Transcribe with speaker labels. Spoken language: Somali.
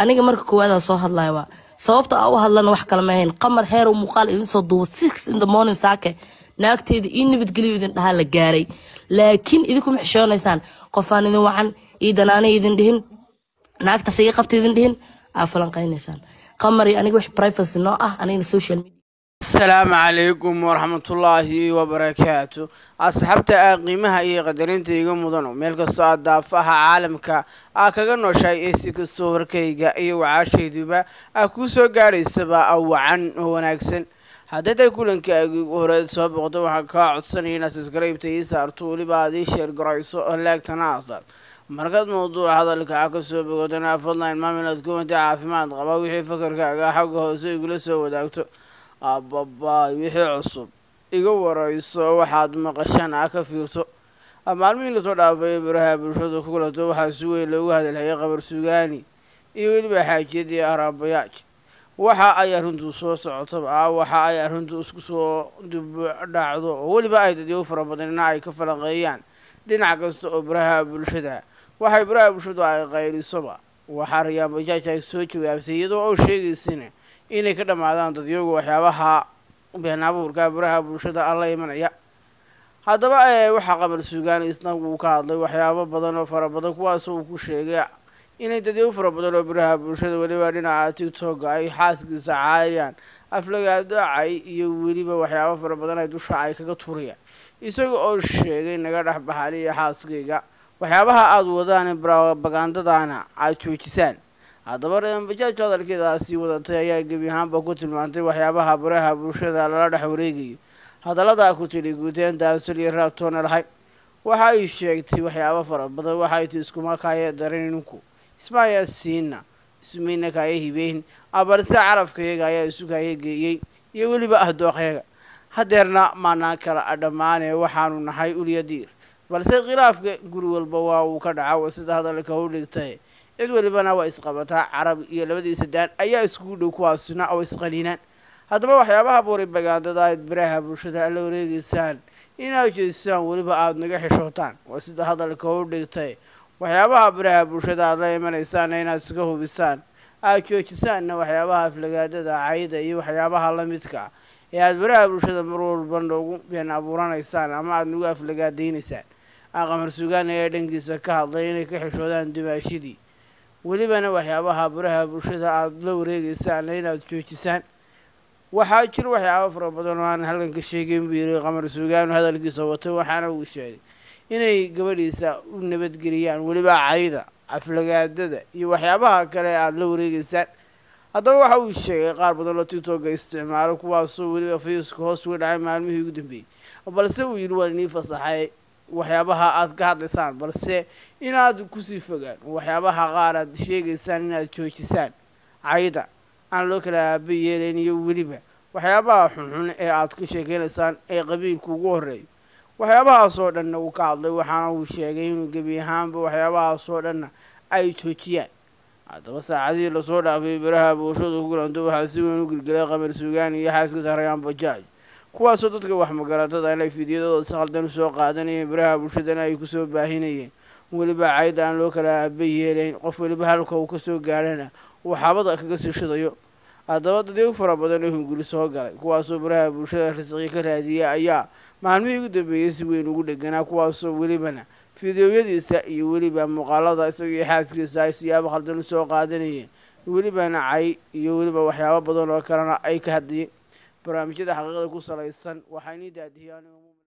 Speaker 1: aniga marka koowaada soo hadlaya waa sababta aa u hadlana wax kale maahayn qamar heer uu muuqaal idin soo duubo six in the morning saake. Naagteeda ii nabadgelyo idin dhahaa la gaaray. Laakiin idinkuma xishoonaysaan qofaan idin wacan ii danaanay idin dhihin. Naagtaas iga qabta idin dhihin. Aa falanqaynaysaan. Qamar aniga wax privacy noo ah anigana social media
Speaker 2: asalaamu calaykum waraxmatullaahi wabarakaatu asxaabta aa qiimaha iyo qadarinta iga mudano meel kastoo aad daafaha caalamka aa kaga nooshahay ee si kastoo warkayga iyo wacaashayduba aa kuu soo gaadhaysaba a wacan oo wanaagsan. Haddii tay kulankaaga ugu horeed soo boqdo waxaan kaa codsanaya inaad subscribe-ta ii saarto weliba aad ii sheer garayso oo laagtana asar markaad mawduuca hadalka ka soo bogodana fadline maamilaad kuwanta caafimaad qaba wixii fakarkaaga xagga hoose igula soo wadaagto ababaay wixii cusub. Iga warayso waxaad maqashaan ah ka fiirso. Maalmihii la soo dhaafay baraha bulshada ku kulato waxaa si weyn loogu hadalhayay qabar sugaani iyo weliba xaajiyadii araabayaaj waxa ay arrintu soo socotaba ah waxa ay arrintu isku soo dibdhacdo oo weliba ay dadyo fara badanina ay ka falanqeeyaan dhinac kasta oo baraha bulshada. Waxay baraha bulshadu ay qaylisoba waxaa rayaanbajaaj ay soo jawaabtay iyadoo oo sheegaysana inay ka dhammaadaan dadyagu waxyaabaha been abuurka baraha bulshada alla imanaya. Haddaba waxaa qabar sugaan isna wuu ka hadlay waxyaabo badan oo fara badan kuwaasoo uu ku sheegay inay dadyo fara badan oo baraha bulshada weliba dhinaca tigtoga ay xaaskiisa caayayaan aflagaadacay iyo weliba waxyaabo fara badan ay dusha ay kaga turayaan. Isaga oo sheegay naga dhex baxaliya xaaskayga waxyaabaha aada wadaan propagandadana aad joojisaan haddaba reembajaaj hadalkeedaasi wadatay ayaa gebi ahaanba ku tilmaantay waxyaabaha baraha bulshada lala dhex wareegayo hadallada ku tidhi guuteen daansil iyo raabtoona lahayd waxa ay sheegtay waxyaabo fara badan waxay ti iskuma kaaya daraninku ismaayaa siina ismayna kaaya hibeyn abalse carafkayaga ayaa isu kaaya geeyey iyo weliba ah dooqyaga hadeerna maanaan kala dhammaane waxaanu nahay ulyadiir balse khilaafka guri walba waa uu ka dhaca sida hadalka u dhigtay cid walibana waa isqabataa carab iyo labadiisa daan ayaa iskugu dhow kuwaasina oo isqaniinaan haddaba waxyaabaha boribagandada aad baraha bulshada alla wareegeysaan inaad jeesaan weliba aada naga xishootaan. Waa sida hadalka u dhigtay waxyaabaha baraha bulshada aad la imanaysaana inaad iska hubisaan. Aad joojisaanna waxyaabaha aflagaadada cayda iyo waxyaabaha la midka ee aada baraha bulshada mar walba noogu been abuuranaysaan ama aada nagu aflagaadaynaysaan. Aqamar sugaan ayaa dhankiisa ka hadlay inay ka xishoodaan dumaashidii welibana waxyaabaha baraha bulshada aada la wareegaysaanna inaad joojisaan waxaa jira waxyaaba fara badan oo aan halkan ka sheegeyn buu yiri qamar sugaan hadalkiisa watay waxaana uu sheegay inay gabadhiisa u nabadgeliyaan weliba cayda aflagaadada iyo waxyaabaha kale aada la wareegeysaan haddaba waxa uu sheegay qaar badan oo tigtoga isticmaalo kuwaasoo weliba fiiska hoos uga dhacay maalmihii ugu dambeeyey balse uu yidhi waan inii fasaxay waxyaabaha aada ka hadlaysaan balse inaad ku sii fogaan waxyaabaha qaar aad sheegaysaan inaad joojisaan cayda aan loo kala aaba yeelayn iyo weliba. Waxyaabaha xunxun ee aad ka sheekeynaysaan ee qabiilka ugu horreeya waxyaabahaasoo dhanna uu ka hadlay waxaana uu sheegay inuu gebi ahaanba waxyaabahaasoo dhanna ay joojiyaan. Haddaba saacadihii la soo dhaafay baraha bulshadu ku kulanto waxaa si weyn u gelgelay qamar sugaan iyo xaaskiisa rayaan bajaaj kuwaasoo dadka wax magaratada inay fidyadooda si khaldan u soo qaadanayeen baraha bulshadana ay ku soo baahinayeen weliba cayd aan loo kala aaba yeelayn qof weliba halka uu ka soo gaadhana uu xabada kaga sii shidayo. Haddaba dadyo fara badan oo hunguli soo galay kuwaasoo baraha bulshada risqi ka raadiyay ayaa maalmihii ugu dambeeyey si weyn ugu dheganaa kuwaasoo welibana fideoyadiisa iyo weliba muuqaalada isaga xaaskiisa ay siyaabo khaldan u soo qaadanayeen welibana cay iyo weliba waxyaabo badan oo kalena ay ka hadlayeen barnaamijyada xaqiiqada ku salaysan waxaynii daadiyaan